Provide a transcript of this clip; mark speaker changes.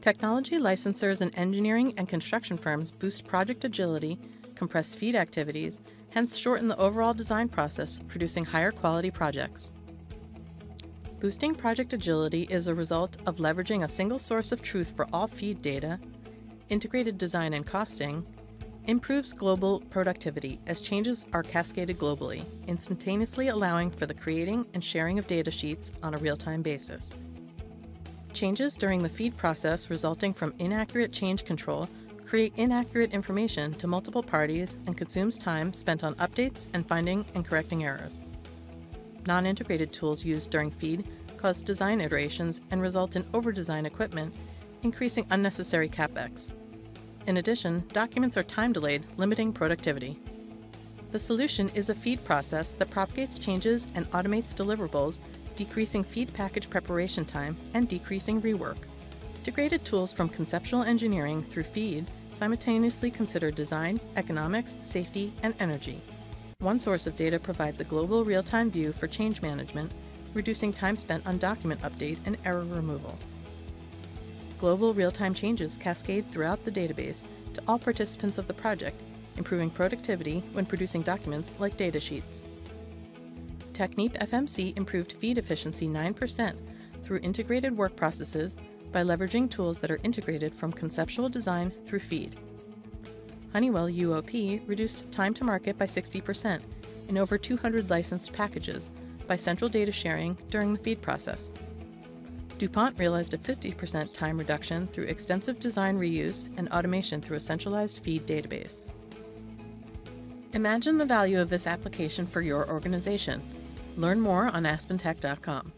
Speaker 1: Technology licensors and engineering and construction firms boost project agility, compress feed activities, hence shorten the overall design process, producing higher quality projects. Boosting project agility is a result of leveraging a single source of truth for all feed data, integrated design and costing, improves global productivity as changes are cascaded globally, instantaneously allowing for the creating and sharing of data sheets on a real time basis. Changes during the feed process resulting from inaccurate change control create inaccurate information to multiple parties and consumes time spent on updates and finding and correcting errors. Non integrated tools used during feed cause design iterations and result in over design equipment, increasing unnecessary capex. In addition, documents are time delayed, limiting productivity. The solution is a feed process that propagates changes and automates deliverables, decreasing feed package preparation time and decreasing rework. Degraded tools from conceptual engineering through feed simultaneously consider design, economics, safety, and energy. One source of data provides a global real time view for change management, reducing time spent on document update and error removal. Global real time changes cascade throughout the database to all participants of the project, improving productivity when producing documents like datasheets. Technip FMC improved feed efficiency 9% through integrated work processes by leveraging tools that are integrated from conceptual design through feed. Honeywell UOP reduced time to market by 60% in over 200 licensed packages by central data sharing during the feed process. DuPont realized a 50% time reduction through extensive design reuse and automation through a centralized feed database. Imagine the value of this application for your organization. Learn more on aspentech.com.